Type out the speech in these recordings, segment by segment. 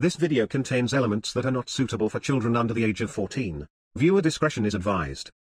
This video contains elements that are not suitable for children under the age of 14. Viewer discretion is advised.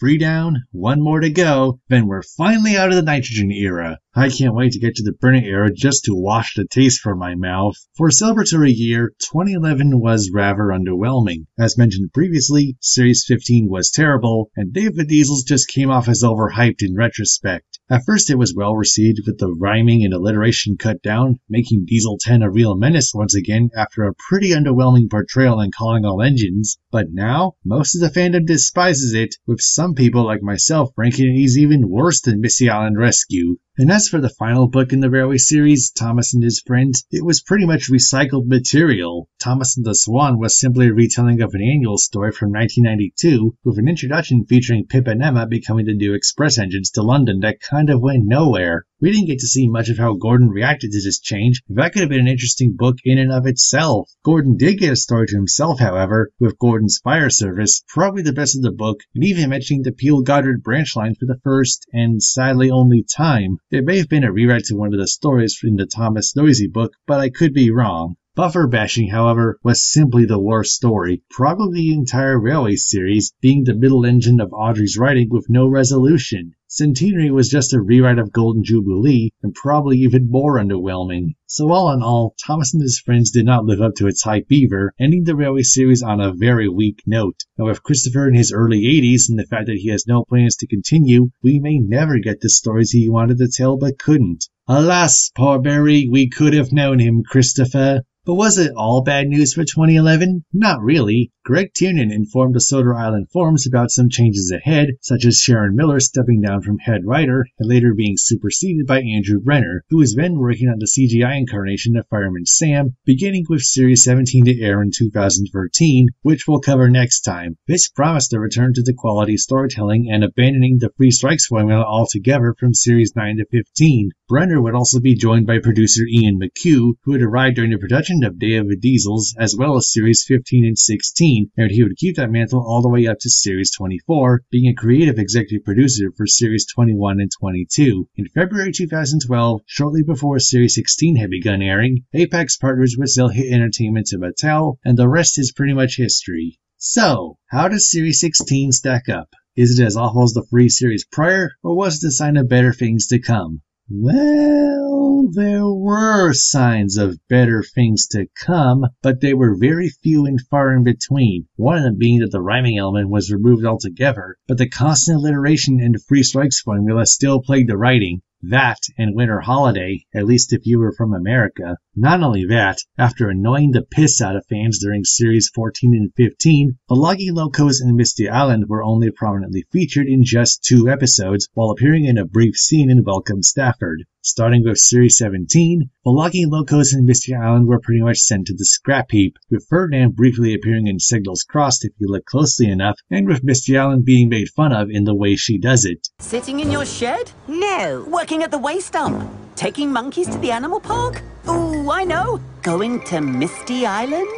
Three down, one more to go, then we're finally out of the nitrogen era. I can't wait to get to the Brenner era just to wash the taste from my mouth. For a celebratory year, 2011 was rather underwhelming. As mentioned previously, Series 15 was terrible, and Day of the Diesels just came off as overhyped in retrospect. At first it was well received with the rhyming and alliteration cut down, making Diesel 10 a real menace once again after a pretty underwhelming portrayal in Calling All Engines, but now most of the fandom despises it, with some people like myself ranking it as even worse than Misty Island Rescue. And as for the final book in the Railway series, Thomas and His Friends, it was pretty much recycled material. Thomas and the Swan was simply a retelling of an annual story from 1992, with an introduction featuring Pip and Emma becoming the new express engines to London that kind of went nowhere. We didn't get to see much of how Gordon reacted to this change. That could have been an interesting book in and of itself. Gordon did get a story to himself, however, with Gordon's Fire Service, probably the best of the book, and even mentioning the Peel Godred branch line for the first, and sadly only time. It may have been a rewrite to one of the stories in the Thomas Noisy book, but I could be wrong. Buffer bashing, however, was simply the worst story, probably the entire Railway series, being the middle engine of Awdry's writing with no resolution. Centenary was just a rewrite of Golden Jubilee, and probably even more underwhelming. So all in all, Thomas and his friends did not live up to its hype either, ending the Railway series on a very weak note. Now with Christopher in his early 80s and the fact that he has no plans to continue, we may never get the stories he wanted to tell but couldn't. Alas, poor Barry, we could have known him, Christopher. But was it all bad news for 2011? Not really. Greg Tiernan informed the Sodor Island forums about some changes ahead, such as Sharon Miller stepping down from head writer and later being superseded by Andrew Brenner, who was then working on the CGI incarnation of Fireman Sam, beginning with Series 17 to air in 2013, which we'll cover next time. This promised a return to the quality storytelling and abandoning the Three Strikes formula altogether from Series 9 to 15. Brenner would also be joined by producer Ian McHugh, who had arrived during the production of Day of the Diesels, as well as Series 15 and 16, and he would keep that mantle all the way up to Series 24, being a creative executive producer for Series 21 and 22. In February 2012, shortly before Series 16 had begun airing, Apax partners with Zell Hit Entertainment to Mattel, and the rest is pretty much history. So, how does Series 16 stack up? Is it as awful as the free series prior, or was it a sign of better things to come? Well, there were signs of better things to come, but they were very few and far in between. One of them being that the rhyming element was removed altogether, but the constant alliteration and free strikes formula still plagued the writing. That and Winter Holiday, at least if you were from America. Not only that, after annoying the piss out of fans during Series 14 and 15, the Logging Locos and Misty Island were only prominently featured in just two episodes, while appearing in a brief scene in Welcome Stafford. Starting with Series 17, the Logging Locos and Misty Island were pretty much sent to the scrap heap, with Ferdinand briefly appearing in Signals Crossed if you look closely enough, and with Misty Island being made fun of in the way she does it. Sitting in your shed? No. Working at the waste dump? Taking monkeys to the animal park? Ooh, I know. Going to Misty Island?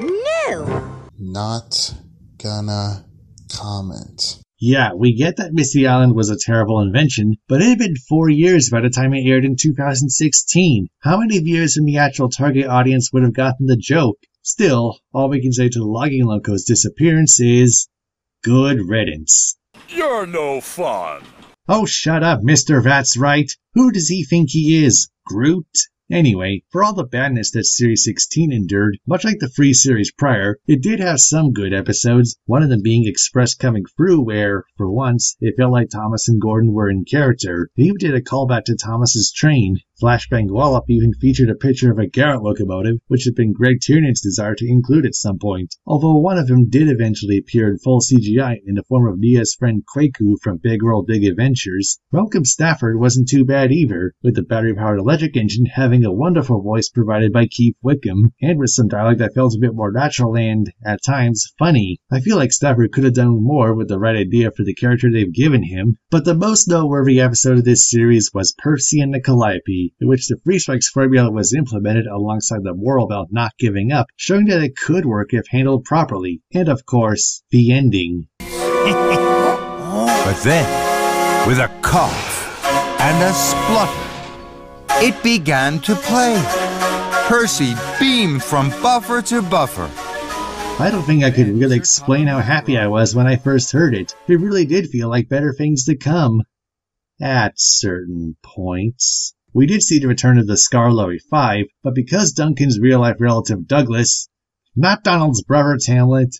No. Not gonna comment. Yeah, we get that Misty Island was a terrible invention, but it had been four years by the time it aired in 2016. How many viewers from the actual target audience would have gotten the joke? Still, all we can say to the Logging Loco's disappearance is good riddance. You're no fun. Oh, shut up, Mr. That's Right. Who does he think he is? Groot? Anyway, for all the badness that Series 16 endured, much like the free series prior, it did have some good episodes, one of them being Express Coming Through, where, for once, it felt like Thomas and Gordon were in character. They even did a callback to Thomas's train. Flashbang Wallop even featured a picture of a Garratt locomotive, which had been Greg Tiernan's desire to include at some point, although one of them did eventually appear in full CGI in the form of Nia's friend Kwaku from Big World Big Adventures. Welcome Stafford wasn't too bad either, with the battery-powered electric engine having a wonderful voice provided by Keith Wickham, and with some dialogue that felt a bit more natural and, at times, funny. I feel like Stafford could have done more with the right idea for the character they've given him, but the most noteworthy episode of this series was Percy and the Calliope. In which the Free Strikes formula was implemented alongside the moral about not giving up, showing that it could work if handled properly. And of course, the ending. But then, with a cough and a splutter, it began to play. Percy beamed from buffer to buffer. I don't think I could really explain how happy I was when I first heard it. It really did feel like better things to come. At certain points. We did see the return of the Skarloey Five, but because Duncan's real life relative Douglas, not Donald's brother Hamlet,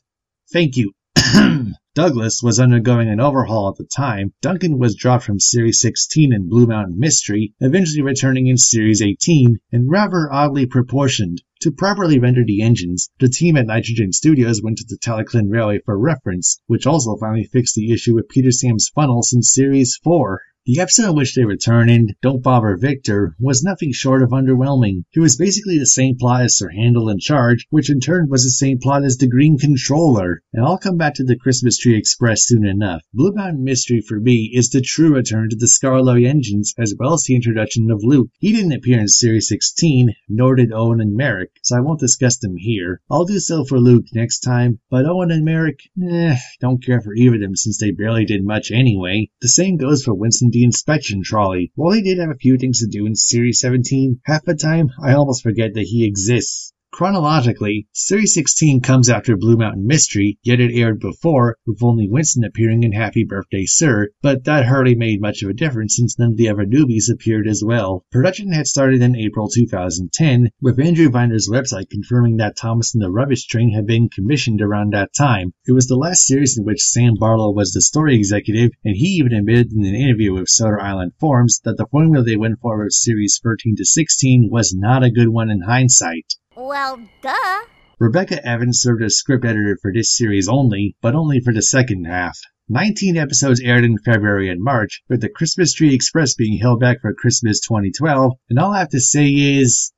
thank you, Douglas was undergoing an overhaul at the time, Duncan was dropped from Series 16 in Blue Mountain Mystery, eventually returning in Series 18, and rather oddly proportioned. To properly render the engines, the team at Nitrogen Studios went to the Talyllyn Railway for reference, which also finally fixed the issue with Peter Sam's funnel since Series 4. The episode in which they return in Don't Bother Victor was nothing short of underwhelming. It was basically the same plot as Sir Handel in Charge, which in turn was the same plot as The Green Controller. And I'll come back to the Christmas Tree Express soon enough. Blue Mountain Mystery for me is the true return to the Skarloey engines as well as the introduction of Luke. He didn't appear in Series 16, nor did Owen and Merrick, so I won't discuss them here. I'll do so for Luke next time, but Owen and Merrick, eh, don't care for either of them since they barely did much anyway. The same goes for Winston the inspection trolley. While he did have a few things to do in Series 17, half the time I almost forget that he exists. Chronologically, Series 16 comes after Blue Mountain Mystery, yet it aired before, with only Winston appearing in Happy Birthday Sir, but that hardly made much of a difference since none of the other newbies appeared as well. Production had started in April 2010, with Andrew Viner's website confirming that Thomas and the Rubbish Train had been commissioned around that time. It was the last series in which Sam Barlow was the story executive, and he even admitted in an interview with Sodor Island Forums that the formula they went for with Series 13 to 16 was not a good one in hindsight. Well, duh. Rebecca Evans served as script editor for this series only, but only for the second half. 19 episodes aired in February and March, with the Christmas Tree Express being held back for Christmas 2012, and all I have to say is,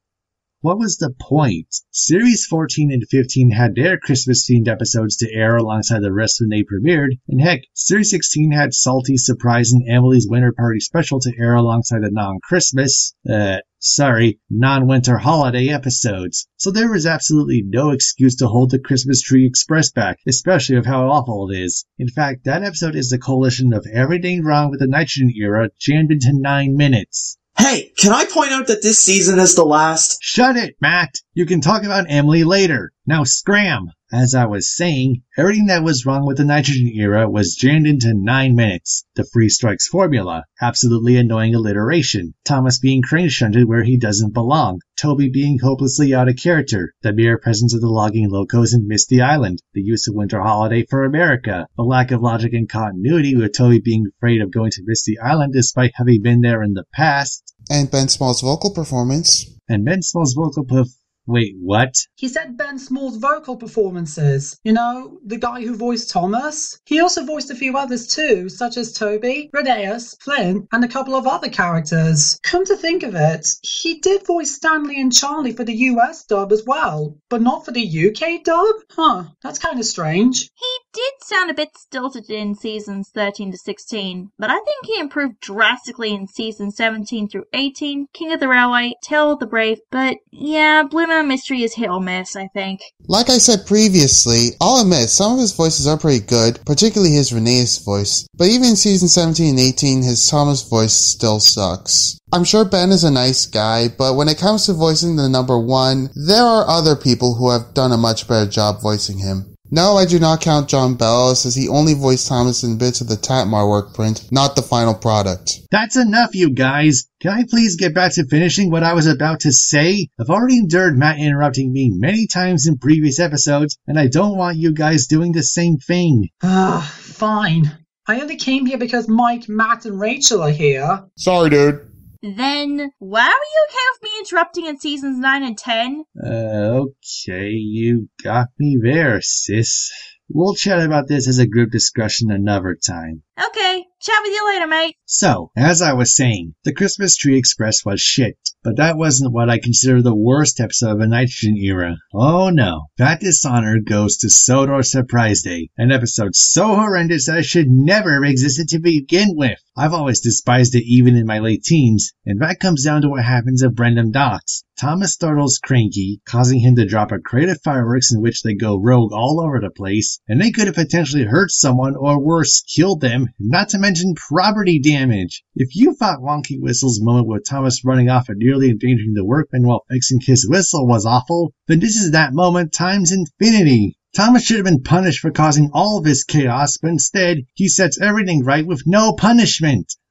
what was the point? Series 14 and 15 had their Christmas themed episodes to air alongside the rest when they premiered, and heck, Series 16 had Salty Surprise and Emily's Winter Party special to air alongside the non Christmas, uh, sorry, non winter holiday episodes. So there was absolutely no excuse to hold the Christmas Tree Express back, especially of how awful it is. In fact, that episode is the coalition of everything wrong with the Nitrogen era jammed into nine minutes. Hey, can I point out that this season is the last? Shut it, Matt! You can talk about Emily later. Now scram! As I was saying, everything that was wrong with the nitrogen era was jammed into nine minutes. The free strikes formula, absolutely annoying alliteration, Thomas being crane shunted where he doesn't belong, Toby being hopelessly out of character, the mere presence of the logging locos in Misty Island, the use of Winter Holiday for America, the lack of logic and continuity with Toby being afraid of going to Misty Island despite having been there in the past, And Ben Small's vocal performance. and Ben Small's vocal perf- Wait, what? He said Ben Small's vocal performances. You know, the guy who voiced Thomas. He also voiced a few others too, such as Toby, Rheneas, Flynn, and a couple of other characters. Come to think of it, he did voice Stanley and Charlie for the US dub as well, but not for the UK dub? Huh, that's kind of strange. He did sound a bit stilted in seasons 13 to 16, but I think he improved drastically in seasons 17 through 18, King of the Railway, Tale of the Brave, but yeah, Blue Mountain Mystery is hit or miss, I think. Like I said previously, I'll admit some of his voices are pretty good, particularly his Rheneas voice. But even in season 17 and 18, his Thomas voice still sucks. I'm sure Ben is a nice guy, but when it comes to voicing the number one, there are other people who have done a much better job voicing him. No, I do not count John Bell, as he only voiced Thomas in bits of the Tatmar work print, not the final product. That's enough, you guys. Can I please get back to finishing what I was about to say? I've already endured Matt interrupting me many times in previous episodes, and I don't want you guys doing the same thing. Ah, fine. I only came here because Mike, Matt, and Rachel are here. Sorry, dude. Then, why are you okay with me interrupting in seasons 9 and 10? Uh, okay, you got me there, sis. We'll chat about this as a group discussion another time. Okay, chat with you later, mate. So, as I was saying, the Christmas Tree Express was shit, but that wasn't what I consider the worst episode of the Nitrogen era. Oh no, that dishonor goes to Sodor Surprise Day, an episode so horrendous that it should never have existed to begin with. I've always despised it even in my late teens, and that comes down to what happens at Brendam Docks. Thomas startles Cranky, causing him to drop a crate of fireworks in which they go rogue all over the place, and they could have potentially hurt someone or worse, killed them, not to mention property damage. If you thought Wonky Whistle's moment with Thomas running off and nearly endangering the workman while fixing his whistle was awful, then this is that moment times infinity. Thomas should have been punished for causing all this chaos, but instead he sets everything right with no punishment.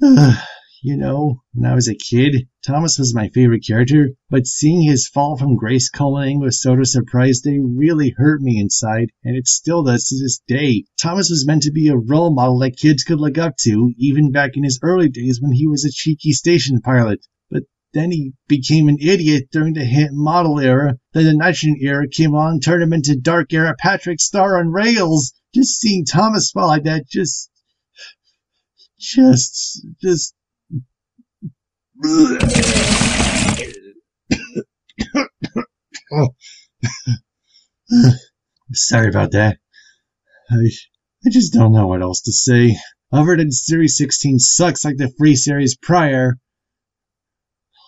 you know, when I was a kid, Thomas was my favorite character, but seeing his fall from grace culminating with Sodor Surprise Day really hurt me inside, and it still does to this day. Thomas was meant to be a role model that kids could look up to, even back in his early days when he was a cheeky station pilot. But then he became an idiot during the hit model era. Then the nitrogen era came along, turned him into dark era Patrick Star on rails. Just seeing Thomas fall like that just, just, just. Oh. Sorry about that. I, I just don't know what else to say. Other than Series 16 sucks like the free series prior.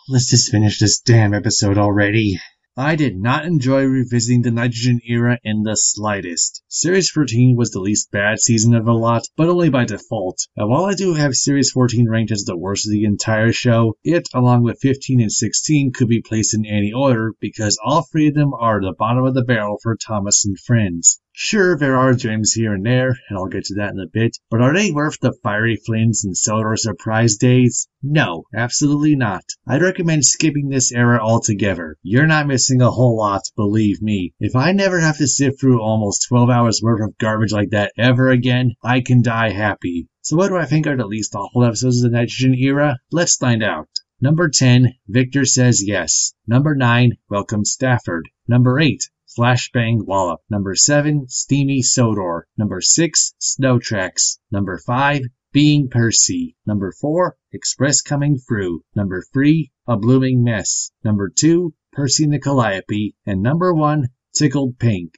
Let's just finish this damn episode already. I did not enjoy revisiting the Nitrogen era in the slightest. Series 14 was the least bad season of a lot, but only by default. And while I do have Series 14 ranked as the worst of the entire show, it, along with 15 and 16, could be placed in any order because all three of them are the bottom of the barrel for Thomas and friends. Sure, there are gems here and there, and I'll get to that in a bit, but are they worth the fiery flames and Sodor surprise days? No, absolutely not. I'd recommend skipping this era altogether. You're not missing a whole lot, believe me. If I never have to sit through almost 12 hours worth of garbage like that ever again, I can die happy. So what do I think are the least awful episodes of the Nitrogen era? Let's find out. Number 10, Victor Says Yes. Number 9, Welcome Stafford. Number 8, Flashbang Wallop. Number 7, Steamy Sodor. Number 6, Snow Tracks. Number 5, Being Percy. Number 4, Express Coming Through. Number 3, A Blooming Mess. Number 2, Percy and the Calliope. And number 1, Tickled Pink.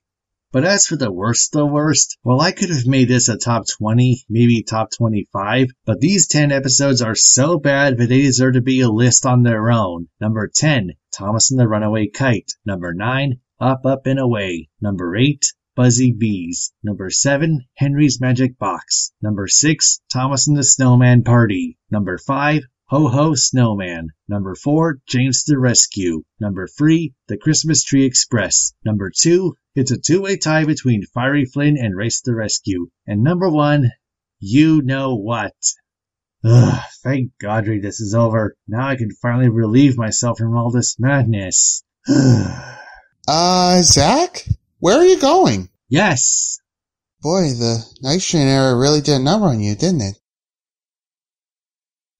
But as for the worst the worst, well, I could have made this a top 20, maybe top 25, but these 10 episodes are so bad that they deserve to be a list on their own. Number 10, Thomas and the Runaway Kite. Number 9, up, Up, and Away. Number 8, Buzzy Bees. Number 7, Henry's Magic Box. Number 6, Thomas and the Snowman Party. Number 5, Ho Ho Snowman. Number 4, James the Rescue. Number 3, The Christmas Tree Express. Number 2, it's a two-way tie between Fiery Flynn and Race the Rescue. And number 1, You Know What. Ugh, thank Godry this is over. Now I can finally relieve myself from all this madness. Uh, Zack? Where are you going? yes. Boy, the nitrogen era really did a number on you, didn't it?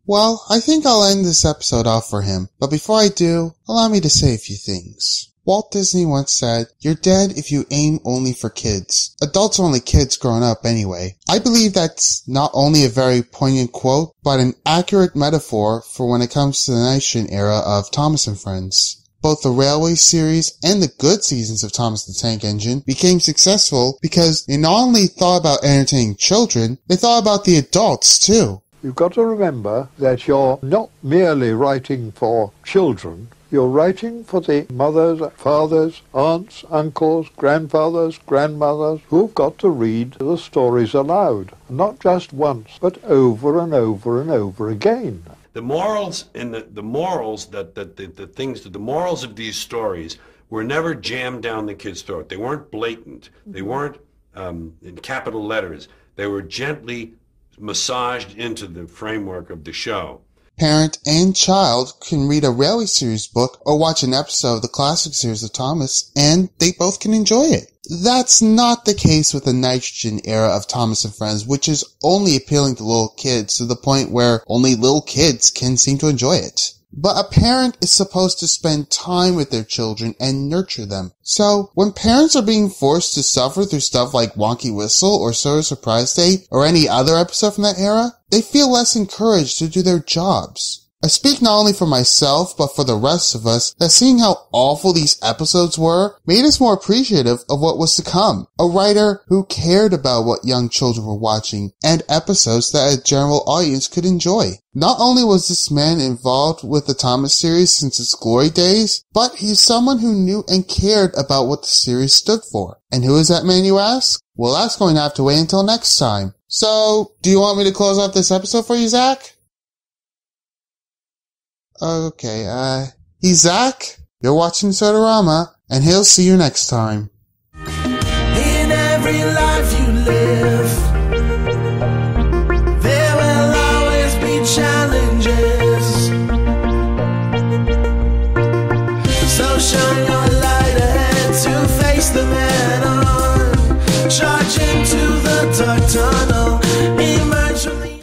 Well, I think I'll end this episode off for him, but before I do, allow me to say a few things. Walt Disney once said, You're dead if you aim only for kids. Adults are only kids growing up anyway. I believe that's not only a very poignant quote, but an accurate metaphor for when it comes to the nitrogen era of Thomas and Friends. Both the Railway series and the good seasons of Thomas the Tank Engine became successful because they not only thought about entertaining children, they thought about the adults too. You've got to remember that you're not merely writing for children, you're writing for the mothers, fathers, aunts, uncles, grandfathers, grandmothers who've got to read the stories aloud. Not just once, but over and over and over again. The morals and the, the morals that, that the, the things the morals of these stories were never jammed down the kid's throat. They weren't blatant. They weren't um, in capital letters. They were gently massaged into the framework of the show. Parent and child can read a Railway series book or watch an episode of the classic series of Thomas and they both can enjoy it. That's not the case with the nitrogen era of Thomas and Friends, which is only appealing to little kids to the point where only little kids can seem to enjoy it. But a parent is supposed to spend time with their children and nurture them. So, when parents are being forced to suffer through stuff like Wonky Whistle or Sodor Surprise Day or any other episode from that era, they feel less encouraged to do their jobs. I speak not only for myself, but for the rest of us, that seeing how awful these episodes were made us more appreciative of what was to come. A writer who cared about what young children were watching, and episodes that a general audience could enjoy. Not only was this man involved with the Thomas series since its glory days, but he's someone who knew and cared about what the series stood for. And who is that man, you ask? Well, that's going to have to wait until next time. So, do you want me to close out this episode for you, Zack? Okay, uh, he's Zack. You're watching Sodorama, and he'll see you next time.